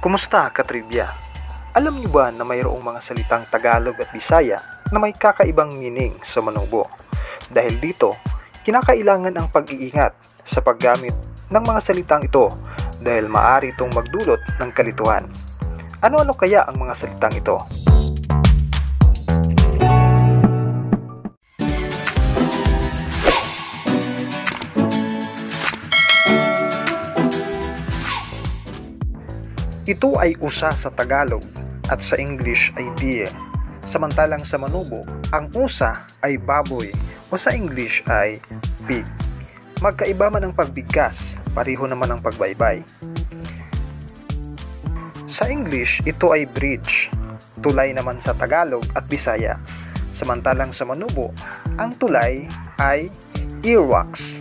Kumusta katribya? Alam niyo ba na mayroong mga salitang Tagalog at Bisaya na may kakaibang meaning sa manubo? Dahil dito, kinakailangan ang pag-iingat sa paggamit ng mga salitang ito dahil maari itong magdulot ng kalituhan. Ano-ano kaya ang mga salitang ito? Ito ay usa sa Tagalog at sa English ay deer. Samantalang sa Manubo, ang usa ay baboy o sa English ay pig. Magkaiba man ang pagbigkas, pareho naman ang pagbaybay. Sa English, ito ay bridge. Tulay naman sa Tagalog at Bisaya. Samantalang sa Manubo, ang tulay ay earwax.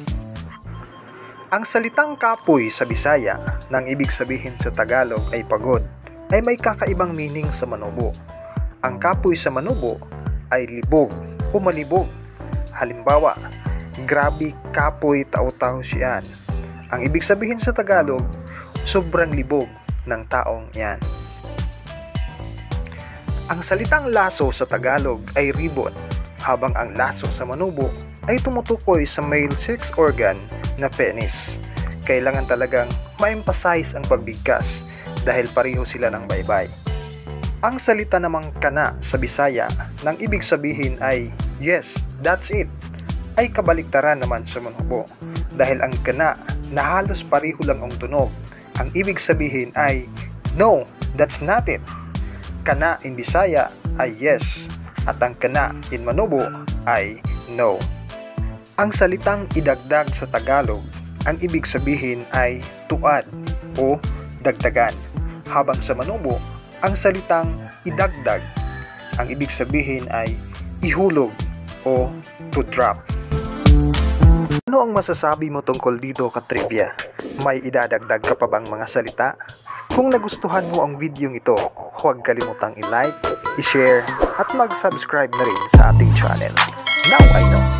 Ang salitang kapoy sa Bisaya nang ibig sabihin sa Tagalog ay pagod ay may kakaibang meaning sa Manubo. Ang kapoy sa Manubo ay libog o malibog. Halimbawa, grabe kapoy tao-tao siyan. Ang ibig sabihin sa Tagalog, sobrang libog ng taong yan. Ang salitang laso sa Tagalog ay ribbon, habang ang laso sa Manubo ay tumutukoy sa male sex organ na penis. Kailangan talagang ma-emphasize ang pagbigkas dahil pareho sila ng baybay. Ang salita namang kana sa Bisaya nang ibig sabihin ay yes, that's it ay kabaliktaran naman sa Manubo dahil ang kana na halos pareho lang ang tunog. Ang ibig sabihin ay no, that's not it. Kana in Bisaya ay yes at ang kana in Manubo ay no. Ang salitang idagdag sa Tagalog, ang ibig sabihin ay tuad o dagdagan. Habang sa Manubo, ang salitang idagdag, ang ibig sabihin ay ihulog o to drop. Ano ang masasabi mo tungkol dito ka trivia? May idadagdag ka pa bang mga salita? Kung nagustuhan mo ang video ito, huwag kalimutang i-like, i-share, at mag-subscribe na rin sa ating channel. Now I know!